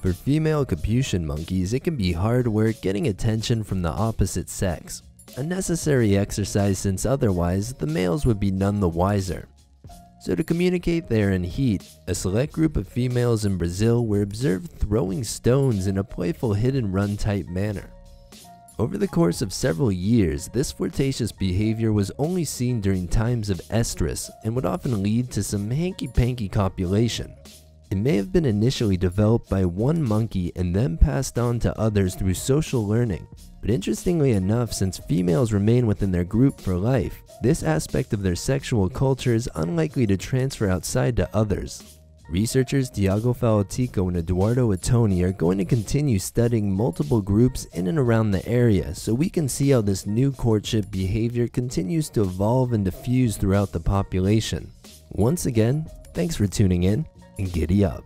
For female Capuchin monkeys, it can be hard work getting attention from the opposite sex. A necessary exercise since otherwise, the males would be none the wiser. So to communicate they are in heat, a select group of females in Brazil were observed throwing stones in a playful hit and run type manner. Over the course of several years, this flirtatious behavior was only seen during times of estrus and would often lead to some hanky-panky copulation. It may have been initially developed by one monkey and then passed on to others through social learning. But interestingly enough, since females remain within their group for life, this aspect of their sexual culture is unlikely to transfer outside to others. Researchers Tiago Falotico and Eduardo Ottoni are going to continue studying multiple groups in and around the area so we can see how this new courtship behavior continues to evolve and diffuse throughout the population. Once again, thanks for tuning in and giddy up.